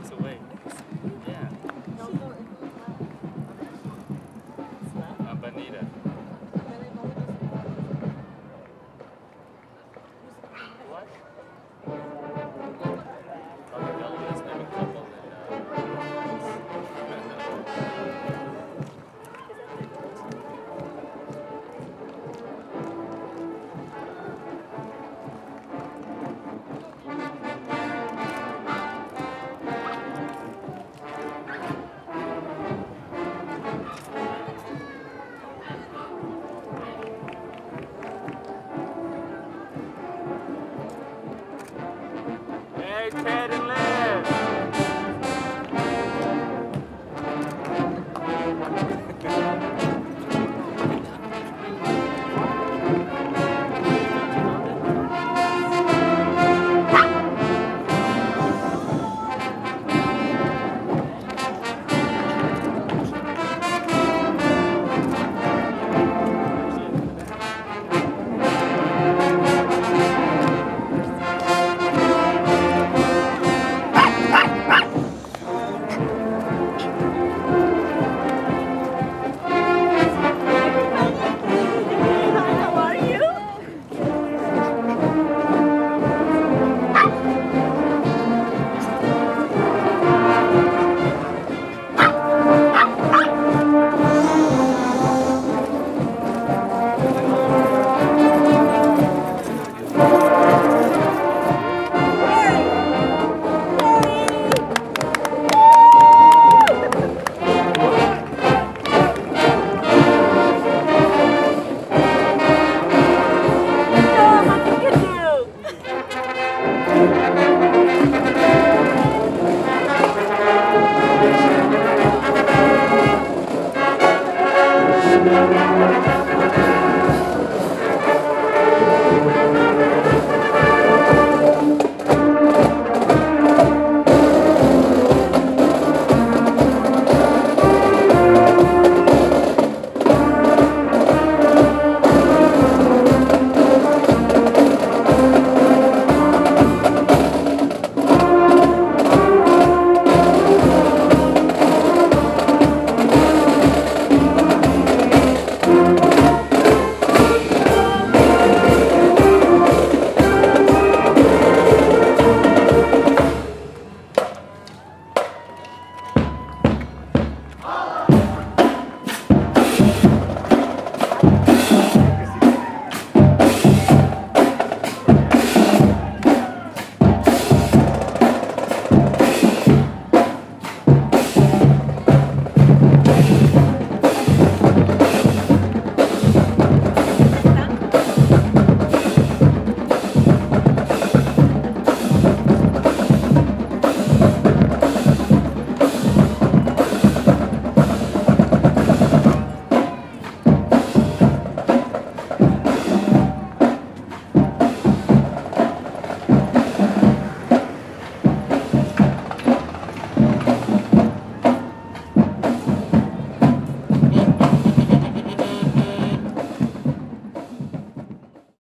blocks away.